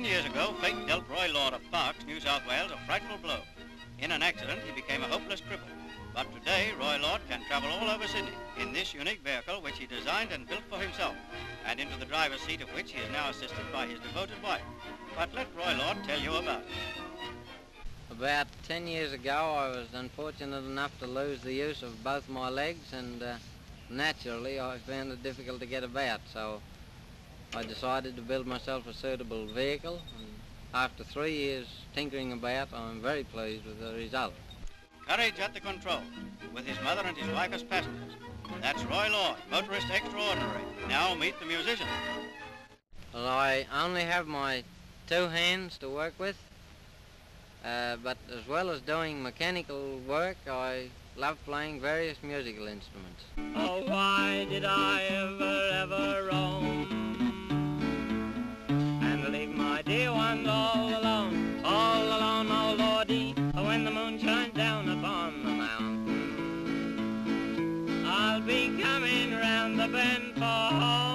Ten years ago, fate dealt Roy Lord of Parkes, New South Wales, a frightful blow. In an accident, he became a hopeless cripple. But today, Roy Lord can travel all over Sydney in this unique vehicle which he designed and built for himself, and into the driver's seat of which he is now assisted by his devoted wife. But let Roy Lord tell you about it. About 10 years ago, I was unfortunate enough to lose the use of both my legs, and uh, naturally, I found it difficult to get about, so I decided to build myself a suitable vehicle, and after three years tinkering about, I'm very pleased with the result. Courage at the control, with his mother and his wife as passengers. That's Roy Lord, motorist extraordinary. Now meet the musician. Well, I only have my two hands to work with, uh, but as well as doing mechanical work, I love playing various musical instruments. Oh, why did I ever, ever my all alone, all alone, oh Lordy, when the moon shines down upon the mountain. I'll be coming round the bend for home.